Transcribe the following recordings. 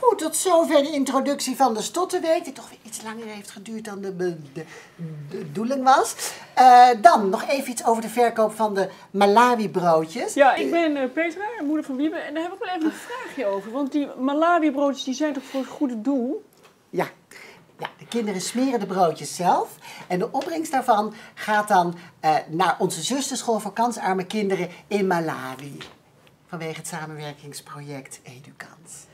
Goed, tot zover de introductie van de Stottenweek, die toch weer iets langer heeft geduurd dan de, be- de, de bedoeling was. Eh, dan nog even iets over de verkoop van de Malawi-broodjes. Ja, ik ben eh, Petra, moeder van Wiebe. En daar heb ik wel even een vraagje over. Want die Malawi-broodjes die zijn toch voor het goede doel? Ja. ja, de kinderen smeren de broodjes zelf. En de opbrengst daarvan gaat dan eh, naar onze zusterschool voor kansarme kinderen in Malawi. Vanwege het samenwerkingsproject Educans.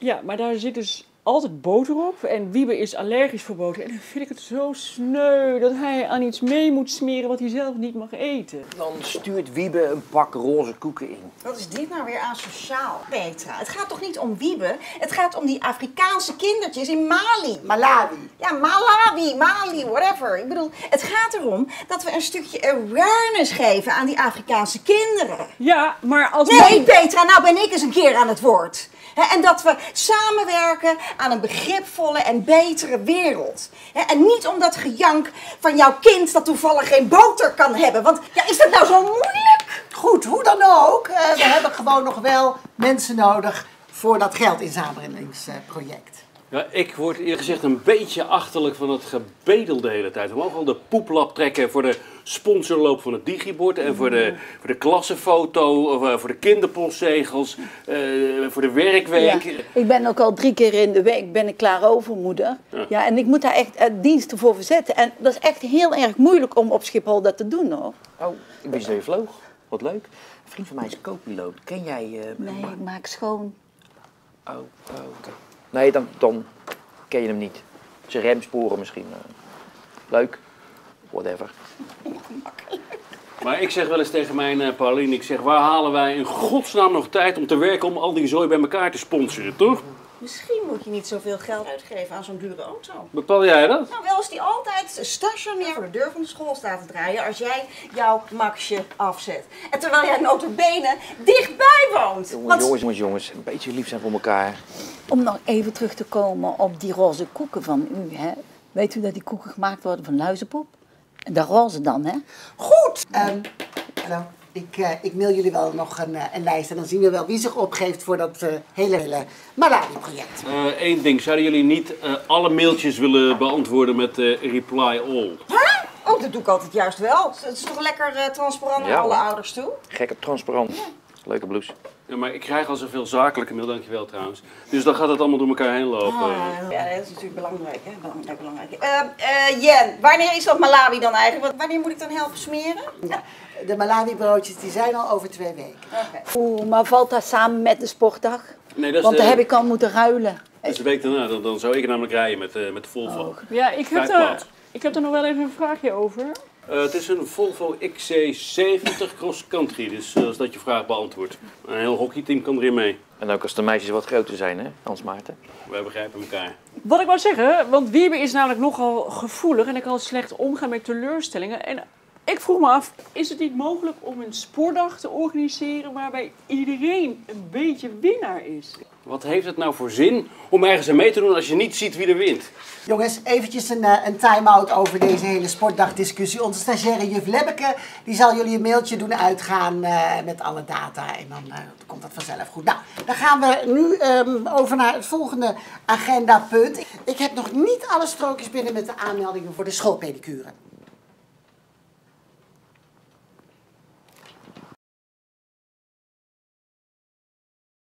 Ja, maar daar zit dus altijd boter op. En Wiebe is allergisch voor boter. En dan vind ik het zo sneu dat hij aan iets mee moet smeren wat hij zelf niet mag eten. Dan stuurt Wiebe een pak roze koeken in. Wat is dit nou weer asociaal, Petra? Het gaat toch niet om Wiebe? Het gaat om die Afrikaanse kindertjes in Mali. Malawi. Ja, Malawi, Mali, whatever. Ik bedoel, het gaat erom dat we een stukje awareness geven aan die Afrikaanse kinderen. Ja, maar als... Nee, Petra, nou ben ik eens een keer aan het woord. En dat we samenwerken aan een begripvolle en betere wereld. En niet om dat gejank van jouw kind dat toevallig geen boter kan hebben. Want ja, is dat nou zo moeilijk? Goed, hoe dan ook. eh, we hebben gewoon nog wel mensen nodig voor dat geldinzamelingsproject. Ja, ik word eerlijk gezegd een beetje achterlijk van het gebedel de hele tijd. We mogen al de poeplap trekken voor de sponsorloop van het digibord en voor de, voor de klassenfoto, of, eh, voor de kinderpostzegels, eh, voor de werkweek. Ja, ik ben ook al drie keer in de week ben ik klaar overmoeder. Ja. en ik moet daar echt eh, diensten voor verzetten. En dat is echt heel erg moeilijk om op Schiphol dat te doen hoor. Oh, ik wist dat je vloog. Wat leuk. Een vriend van mij is co-piloot. Ken jij... eh, Nee, ik maak schoon. Oh, oh oké. Nee, dan, dan ken je hem niet. Zijn remsporen misschien. eh. leuk. Whatever. Maar ik zeg wel eens tegen mijn eh Pauline, ik zeg, waar halen wij in godsnaam nog tijd om te werken om al die zooi bij elkaar te sponsoren, toch? Misschien moet je niet zoveel geld uitgeven aan zo'n dure auto. Bepaal jij dat? Nou, wel als die altijd stationair voor de deur van de school staat te draaien als jij jouw maxje afzet. En terwijl jij notabene dichtbij woont. Jongens, Want- jongens, jongens, jongens. Een beetje lief zijn voor elkaar. Om nog even terug te komen op die roze koeken van u. Hè. Weet u dat die koeken gemaakt worden van luizenpop? De roze dan, hè? Goed. ehm, hallo. Ik, eh, ik mail jullie wel nog een, eh, een lijst en dan zien we wel wie zich opgeeft voor dat eh, hele, hele Malawi-project. Eén Eh, ding, zouden jullie niet eh, alle mailtjes willen beantwoorden met eh, reply all? Oh, dat doe ik altijd juist wel. Het is toch lekker eh, transparant naar Ja, alle ouders toe? Gekke transparant. Leuke blouse. Ja, maar ik krijg al zoveel zakelijke mail, dankjewel trouwens. Dus dan gaat het allemaal door elkaar heen lopen. Ah, ja, dat is natuurlijk belangrijk, hè? Belangrijk, belangrijk. Eh, eh, Jen, wanneer is dat Malawi dan eigenlijk? Want Wanneer moet ik dan helpen smeren? Ja, de Malawi-broodjes die zijn al over twee weken. Oeh, maar valt dat samen met de sportdag? Nee, dat is, Want de, daar heb ik al moeten ruilen. dat is de week daarna. Dan, dan zou ik namelijk rijden met, eh, met de Volvo. Ja, ik heb, daar, ik heb daar nog wel even een vraagje over. Eh, het is een Volvo XC70 Cross Country, dus eh, als dat je vraag beantwoordt. Een heel hockeyteam kan erin mee. En ook als de meisjes wat groter zijn, hè, Hans Maarten. Wij begrijpen elkaar. Wat ik wou zeggen, want Wiebe is namelijk nogal gevoelig en hij kan slecht omgaan met teleurstellingen. En ik vroeg me af, is het niet mogelijk om een sportdag te organiseren waarbij iedereen een beetje winnaar is? Wat heeft het nou voor zin om ergens aan mee te doen als je niet ziet wie er wint? Jongens, eventjes een, eh, een time-out over deze hele sportdagdiscussie. Onze stagiaire juf Lebbeke, die zal jullie een mailtje doen uitgaan eh, met alle data. En dan eh, komt dat vanzelf goed. Nou, dan gaan we nu ehm, over naar het volgende agendapunt. Ik heb nog niet alle strookjes binnen met de aanmeldingen voor de schoolpedicure.